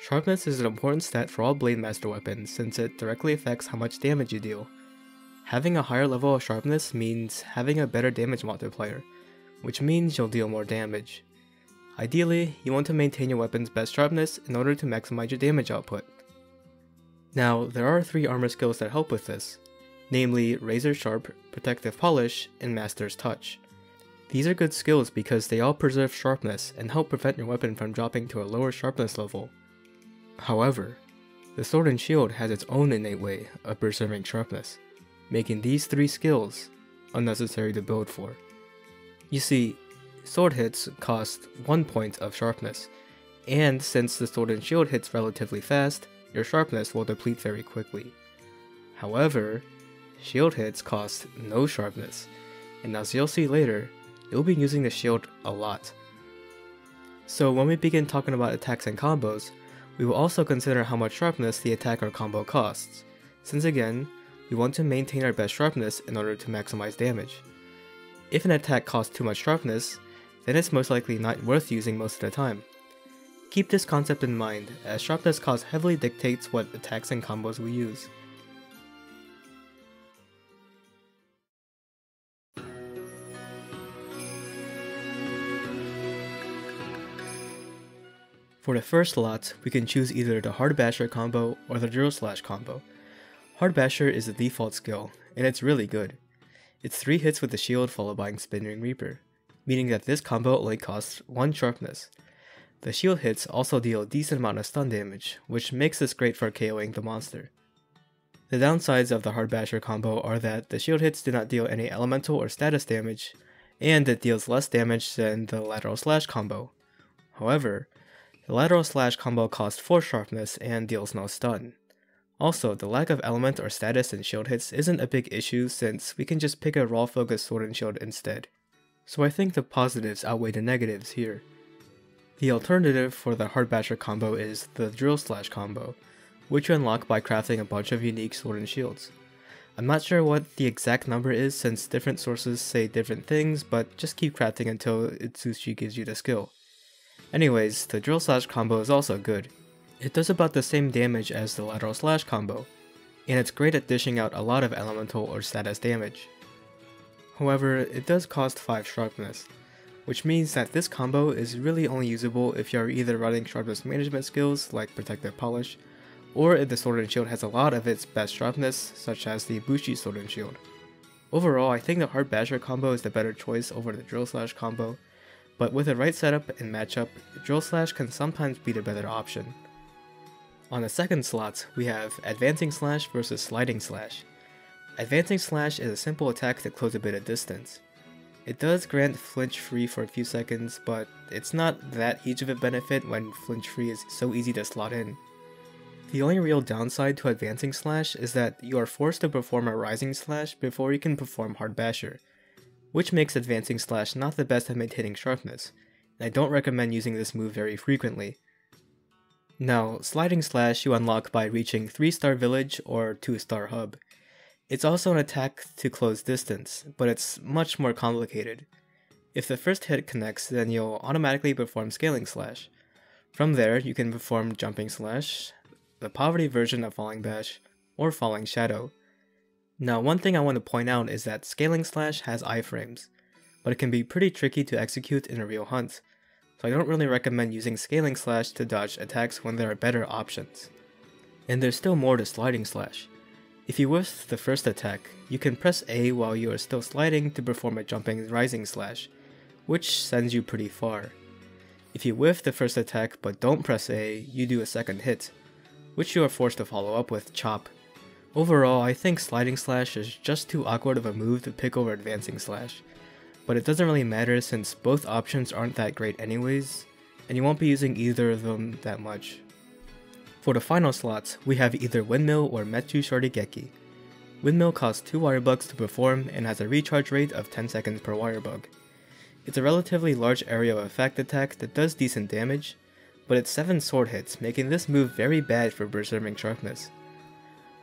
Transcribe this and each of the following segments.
Sharpness is an important stat for all Blade Master weapons since it directly affects how much damage you deal. Having a higher level of sharpness means having a better damage multiplier, which means you'll deal more damage. Ideally, you want to maintain your weapon's best sharpness in order to maximize your damage output. Now, there are three armor skills that help with this, namely Razor Sharp, Protective Polish, and Master's Touch. These are good skills because they all preserve sharpness and help prevent your weapon from dropping to a lower sharpness level. However, the Sword and Shield has its own innate way of preserving sharpness, making these three skills unnecessary to build for. You see, sword hits cost 1 point of sharpness, and since the sword and shield hits relatively fast, your sharpness will deplete very quickly. However, shield hits cost no sharpness, and as you'll see later, you'll be using the shield a lot. So when we begin talking about attacks and combos, we will also consider how much sharpness the attack or combo costs, since again, we want to maintain our best sharpness in order to maximize damage. If an attack costs too much sharpness, then it's most likely not worth using most of the time. Keep this concept in mind, as sharpness cost heavily dictates what attacks and combos we use. For the first lot, we can choose either the Hard Basher combo or the Drill Slash combo. Hard Basher is the default skill, and it's really good. It's 3 hits with the shield followed by Spinning Reaper, meaning that this combo only costs 1 sharpness. The shield hits also deal a decent amount of stun damage, which makes this great for KOing the monster. The downsides of the Hard Basher combo are that the shield hits do not deal any elemental or status damage, and it deals less damage than the Lateral Slash combo. However, the lateral slash combo costs 4 sharpness and deals no stun. Also, the lack of element or status in shield hits isn't a big issue since we can just pick a raw focus sword and shield instead. So I think the positives outweigh the negatives here. The alternative for the hard basher combo is the drill slash combo, which you unlock by crafting a bunch of unique sword and shields. I'm not sure what the exact number is since different sources say different things, but just keep crafting until Utsushi gives you the skill. Anyways, the drill slash combo is also good. It does about the same damage as the lateral slash combo, and it's great at dishing out a lot of elemental or status damage. However, it does cost 5 sharpness, which means that this combo is really only usable if you are either running sharpness management skills like Protective Polish, or if the Sword and Shield has a lot of its best sharpness, such as the Ibushi Sword and Shield. Overall, I think the Hard Basher combo is the better choice over the Drill Slash combo, but with the right setup and matchup, Drill Slash can sometimes be the better option. On the second slot, we have Advancing Slash versus Sliding Slash. Advancing Slash is a simple attack that close a bit of distance. It does grant flinch free for a few seconds, but it's not that huge of a benefit when flinch free is so easy to slot in. The only real downside to Advancing Slash is that you are forced to perform a Rising Slash before you can perform Hard Basher, which makes Advancing Slash not the best at maintaining sharpness, and I don't recommend using this move very frequently. Now, Sliding Slash you unlock by reaching 3 star village or 2 star hub. It's also an attack to close distance, but it's much more complicated. If the first hit connects, then you'll automatically perform Scaling Slash. From there, you can perform Jumping Slash, the poverty version of Falling Bash, or Falling Shadow. Now one thing I want to point out is that Scaling Slash has iframes, but it can be pretty tricky to execute in a real hunt, so I don't really recommend using Scaling Slash to dodge attacks when there are better options. And there's still more to Sliding Slash. If you whiff the first attack, you can press A while you are still sliding to perform a jumping rising slash, which sends you pretty far. If you whiff the first attack but don't press A, you do a second hit, which you are forced to follow up with chop Overall, I think Sliding Slash is just too awkward of a move to pick over Advancing Slash, but it doesn't really matter since both options aren't that great anyways, and you won't be using either of them that much. For the final slots, we have either Windmill or Metsu Shoryugeki. Windmill costs 2 wire bugs to perform and has a recharge rate of 10 seconds per wire bug. It's a relatively large area of effect attack that does decent damage, but it's 7 sword hits, making this move very bad for preserving sharpness.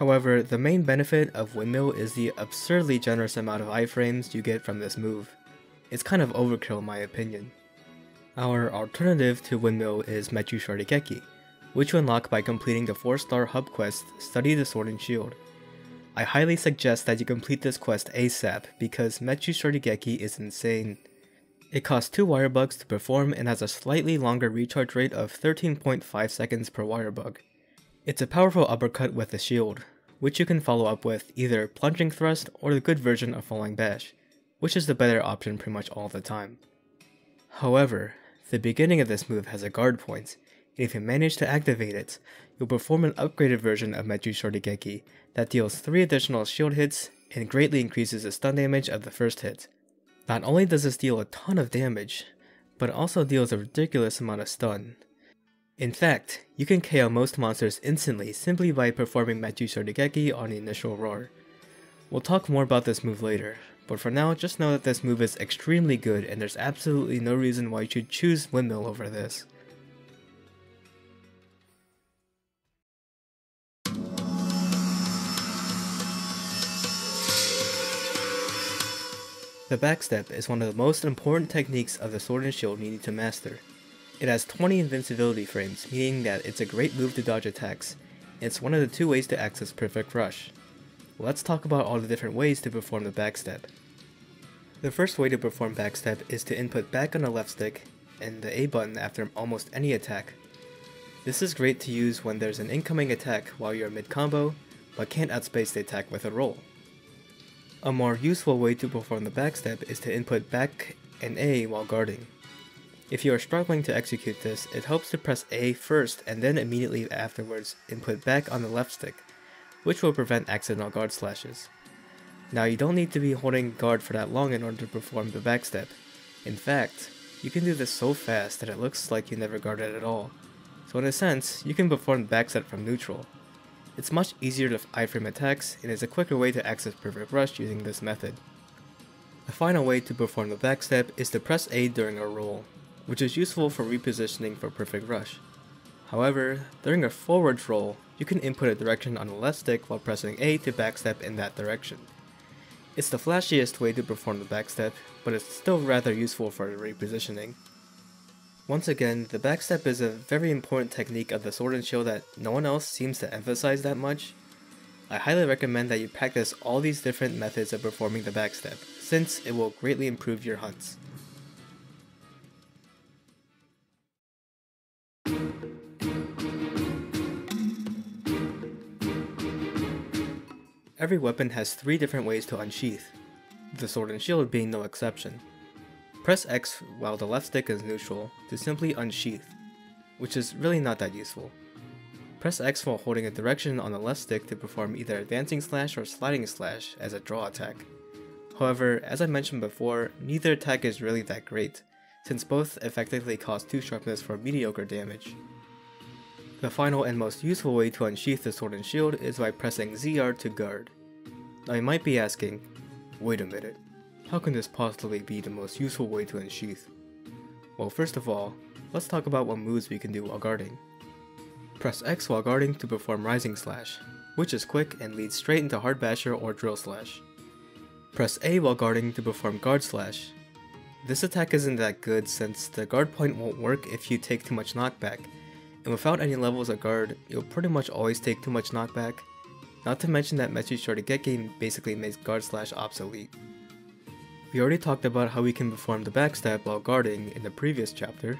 However, the main benefit of Windmill is the absurdly generous amount of iframes you get from this move. It's kind of overkill in my opinion. Our alternative to Windmill is Metsu Shoryugeki, which you unlock by completing the 4-star hub quest Study the Sword and Shield. I highly suggest that you complete this quest ASAP because Metsu Shoryugeki is insane. It costs 2 wire bugs to perform and has a slightly longer recharge rate of 13.5 seconds per wire bug. It's a powerful uppercut with a shield, which you can follow up with either plunging thrust or the good version of falling bash, which is the better option pretty much all the time. However, the beginning of this move has a guard point, and if you manage to activate it, you'll perform an upgraded version of Metsu Shoryugeki that deals 3 additional shield hits and greatly increases the stun damage of the first hit. Not only does this deal a ton of damage, but it also deals a ridiculous amount of stun. In fact, you can KO most monsters instantly simply by performing Metsu Shoryugeki on the initial roar. We'll talk more about this move later, but for now just know that this move is extremely good and there's absolutely no reason why you should choose Windmill over this. The backstep is one of the most important techniques of the Sword and Shield needed to master. It has 20 invincibility frames, meaning that it's a great move to dodge attacks, it's one of the two ways to access Perfect Rush. Let's talk about all the different ways to perform the backstep. The first way to perform backstep is to input back on the left stick and the A button after almost any attack. This is great to use when there's an incoming attack while you're mid-combo, but can't outspace the attack with a roll. A more useful way to perform the backstep is to input back and A while guarding. If you are struggling to execute this, it helps to press A first and then immediately afterwards input back on the left stick, which will prevent accidental guard slashes. Now you don't need to be holding guard for that long in order to perform the backstep. In fact, you can do this so fast that it looks like you never guarded at all. So in a sense, you can perform the backstep from neutral, it's much easier to iframe attacks and is a quicker way to access Perfect Rush using this method. The final way to perform the backstep is to press A during a roll, which is useful for repositioning for Perfect Rush. However, during a forward roll, you can input a direction on the left stick while pressing A to backstep in that direction. It's the flashiest way to perform the backstep, but it's still rather useful for repositioning. Once again, the backstep is a very important technique of the Sword and Shield that no one else seems to emphasize that much. I highly recommend that you practice all these different methods of performing the backstep, since it will greatly improve your hunts. Every weapon has three different ways to unsheath, the sword and shield being no exception. Press X while the left stick is neutral to simply unsheath, which is really not that useful. Press X while holding a direction on the left stick to perform either advancing slash or sliding slash as a draw attack. However, as I mentioned before, neither attack is really that great, since both effectively cost 2 sharpness for mediocre damage. The final and most useful way to unsheath the sword and shield is by pressing ZR to guard. Now you might be asking, wait a minute, how can this possibly be the most useful way to unsheath? Well first of all, let's talk about what moves we can do while guarding. Press X while guarding to perform Rising Slash, which is quick and leads straight into Hard Basher or Drill Slash. Press A while guarding to perform Guard Slash. This attack isn't that good since the guard point won't work if you take too much knockback, and without any levels of guard, you'll pretty much always take too much knockback, not to mention that Metsu Shoryugeki basically makes Guard Slash obsolete. We already talked about how we can perform the backstep while guarding in the previous chapter.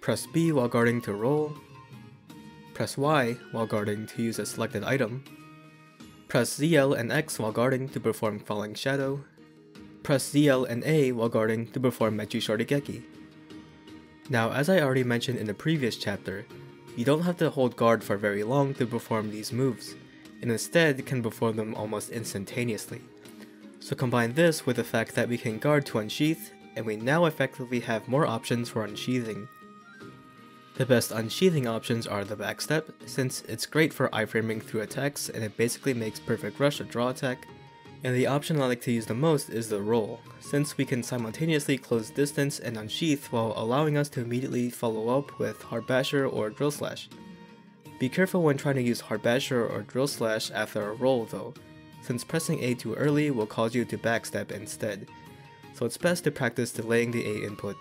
Press B while guarding to roll. Press Y while guarding to use a selected item. Press ZL and X while guarding to perform Falling Shadow. Press ZL and A while guarding to perform Metsu Shoryugeki. Now as I already mentioned in the previous chapter, you don't have to hold guard for very long to perform these moves, and instead can perform them almost instantaneously. So combine this with the fact that we can guard to unsheath, and we now effectively have more options for unsheathing. The best unsheathing options are the backstep, since it's great for iframing through attacks and it basically makes Perfect Rush a draw attack, and the option I like to use the most is the roll, since we can simultaneously close distance and unsheath while allowing us to immediately follow up with Hard Basher or Drill Slash. Be careful when trying to use Hard Basher or Drill Slash after a roll though, since pressing A too early will cause you to backstep instead, so it's best to practice delaying the A input.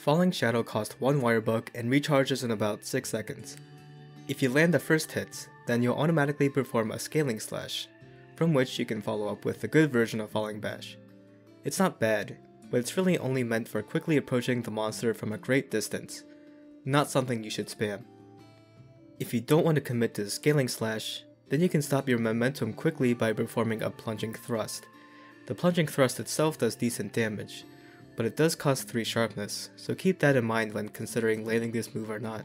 Falling Shadow costs 1 wire bug and recharges in about 6 seconds. If you land the first hits, then you'll automatically perform a scaling slash, from which you can follow up with the good version of Falling Bash. It's not bad, but it's really only meant for quickly approaching the monster from a great distance, not something you should spam. If you don't want to commit to the scaling slash, then you can stop your momentum quickly by performing a plunging thrust. The plunging thrust itself does decent damage, but it does cost 3 sharpness, so keep that in mind when considering landing this move or not.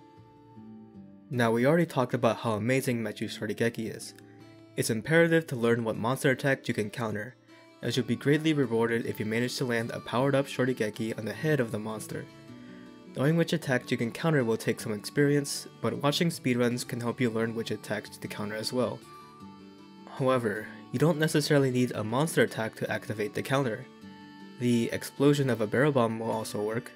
Now we already talked about how amazing Metsu Shoryugeki is. It's imperative to learn what monster attack you can counter, as you'll be greatly rewarded if you manage to land a powered up Shorigeki on the head of the monster. Knowing which attacks you can counter will take some experience, but watching speedruns can help you learn which attacks to counter as well. However, you don't necessarily need a monster attack to activate the counter. The explosion of a barrel bomb will also work.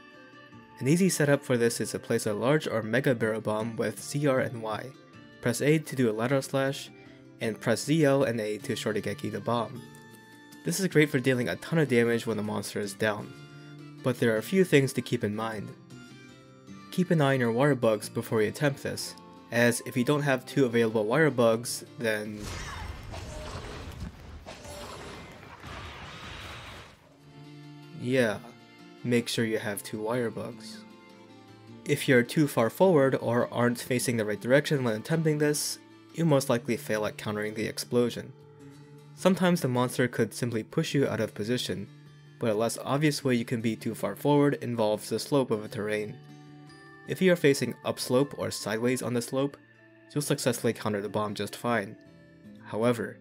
An easy setup for this is to place a large or mega barrel bomb with ZR and Y. Press A to do a lateral slash, and press ZL and A to shoryugeki the bomb. This is great for dealing a ton of damage when the monster is down, but there are a few things to keep in mind. Keep an eye on your wire bugs before you attempt this, as if you don't have two available wire bugs, then Yeah, make sure you have two wire bugs. If you're too far forward or aren't facing the right direction when attempting this, you most likely fail at countering the explosion. Sometimes the monster could simply push you out of position, but a less obvious way you can be too far forward involves the slope of a terrain. If you are facing upslope or sideways on the slope, you'll successfully counter the bomb just fine. However,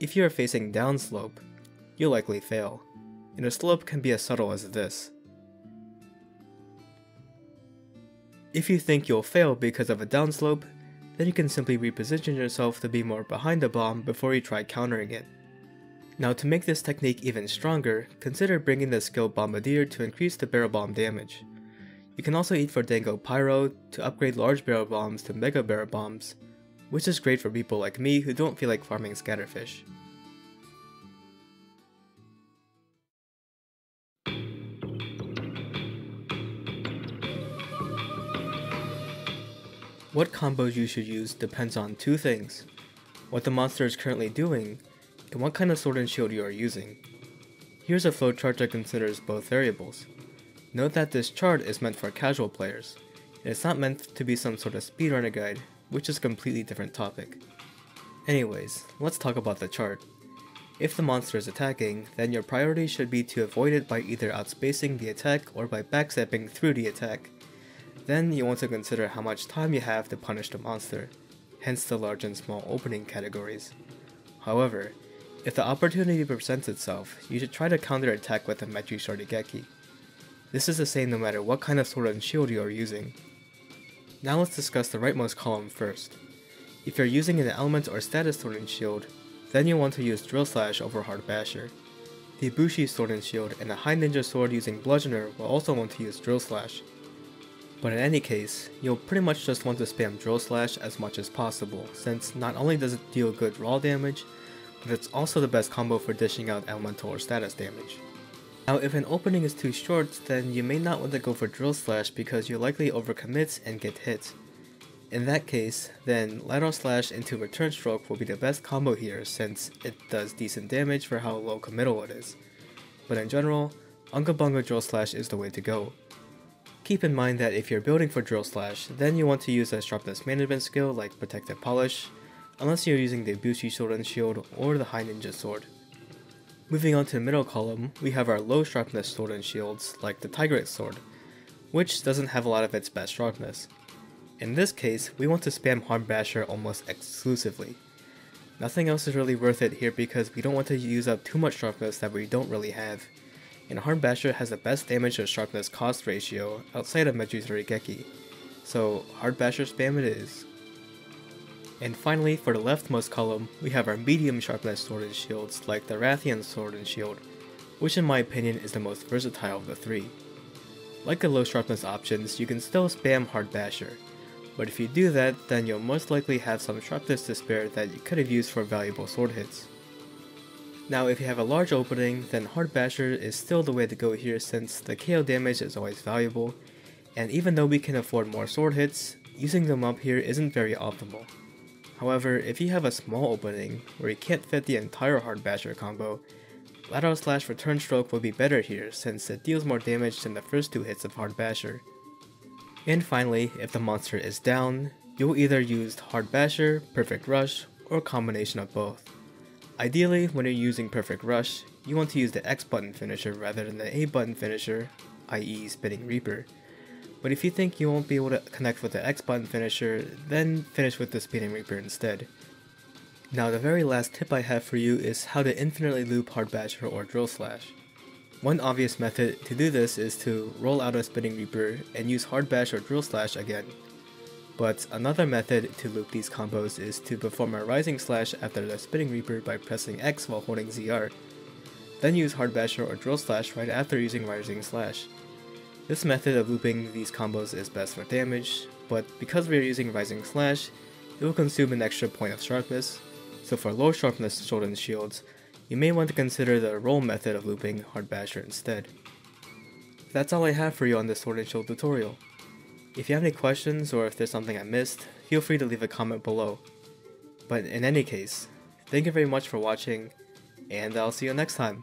if you are facing downslope, you'll likely fail and a slope can be as subtle as this. If you think you'll fail because of a downslope, then you can simply reposition yourself to be more behind the bomb before you try countering it. Now to make this technique even stronger, consider bringing the skill Bombardier to increase the barrel bomb damage. You can also eat for Dango Pyro to upgrade large barrel bombs to mega barrel bombs, which is great for people like me who don't feel like farming scatterfish. What combos you should use depends on two things, what the monster is currently doing, and what kind of sword and shield you are using. Here's a flowchart that considers both variables. Note that this chart is meant for casual players, and it's not meant to be some sort of speedrunner guide, which is a completely different topic. Anyways, let's talk about the chart. If the monster is attacking, then your priority should be to avoid it by either outspacing the attack or by backstepping through the attack. Then you want to consider how much time you have to punish the monster, hence the large and small opening categories. However, if the opportunity presents itself, you should try to counter attack with a Metsu Shoryugeki. This is the same no matter what kind of sword and shield you are using. Now let's discuss the rightmost column first. If you're using an element or status sword and shield, then you'll want to use Drill Slash over Hard Basher. The Ibushi sword and shield and the High Ninja sword using Bludgeoner will also want to use Drill Slash, but in any case, you'll pretty much just want to spam Drill Slash as much as possible, since not only does it deal good raw damage, but it's also the best combo for dishing out elemental or status damage. Now if an opening is too short, then you may not want to go for Drill Slash because you'll likely overcommit and get hit. In that case, then Lateral Slash into Return Stroke will be the best combo here since it does decent damage for how low committal it is. But in general, Unga Bunga Drill Slash is the way to go. Keep in mind that if you're building for Drill Slash, then you want to use a sharpness management skill like Protective Polish, unless you're using the Ibushi Sword and Shield or the High Ninja Sword. Moving on to the middle column, we have our low sharpness sword and shields like the Tigrex Sword, which doesn't have a lot of its best sharpness. In this case, we want to spam Hard Basher almost exclusively. Nothing else is really worth it here because we don't want to use up too much sharpness that we don't really have and Hard Basher has the best damage to sharpness cost ratio outside of Metsu Shoryugeki, so Hard Basher spam it is. And finally, for the leftmost column, we have our medium sharpness sword and shields like the Rathian sword and shield, which in my opinion is the most versatile of the three. Like the low sharpness options, you can still spam Hard Basher, but if you do that, then you'll most likely have some sharpness to spare that you could have used for valuable sword hits. Now if you have a large opening, then Hard Basher is still the way to go here since the KO damage is always valuable, and even though we can afford more sword hits, using them up here isn't very optimal. However, if you have a small opening where you can't fit the entire Hard Basher combo, Lateral Slash Return Stroke will be better here since it deals more damage than the first two hits of Hard Basher. And finally, if the monster is down, you'll either use Hard Basher, Perfect Rush, or combination of both. Ideally, when you're using Perfect Rush, you want to use the X button finisher rather than the A button finisher, i.e. Spinning Reaper. But if you think you won't be able to connect with the X button finisher, then finish with the Spinning Reaper instead. Now the very last tip I have for you is how to infinitely loop Hard Basher or Drill Slash. One obvious method to do this is to roll out a Spinning Reaper and use Hard Bash or Drill Slash again. But another method to loop these combos is to perform a Rising Slash after the Spinning Reaper by pressing X while holding ZR. Then use Hard Basher or Drill Slash right after using Rising Slash. This method of looping these combos is best for damage, but because we are using Rising Slash, it will consume an extra point of sharpness, so for low sharpness sword and shields, you may want to consider the roll method of looping Hard Basher instead. That's all I have for you on this Sword and Shield tutorial. If you have any questions or if there's something I missed, feel free to leave a comment below. But in any case, thank you very much for watching, and I'll see you next time.